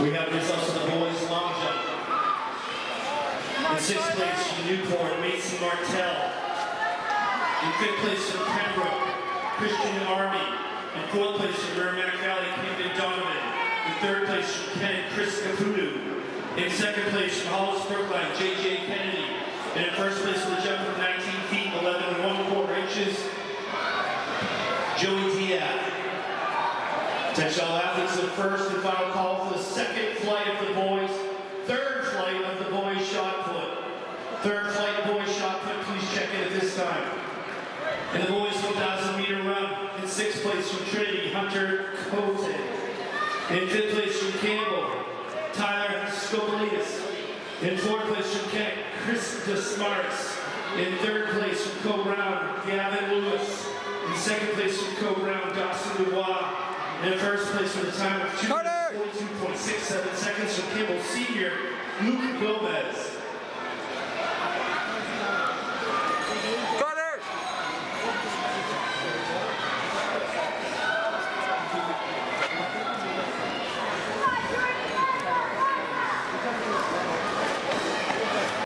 We have results of the boys long jump. In sixth place from Newport, Mason Martell. In fifth place from Pembroke, Christian Army. In fourth place from Merrimack Valley, Camden Donovan. In third place from Chris Caputo. In second place from Hollis Brookline, J.J. Kennedy. And in first place for the jump of 19 feet, 11 and 1 quarter inches, Joey Diaz. All athletes, the first and final call Third flight boys shot put, please check in at this time. And the boys 1,000 meter run. In sixth place from Trinity, Hunter Cote. In fifth place from Campbell, Tyler Scopolidis. In fourth place from Kent, Chris Desmaris. In third place from Coe-Brown, Gavin Lewis. In second place from Coe-Brown, Dawson Dubois. And in first place with a time of 2 Carter! 42.67 seconds from Campbell Senior, Luke Gomez.